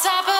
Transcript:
top of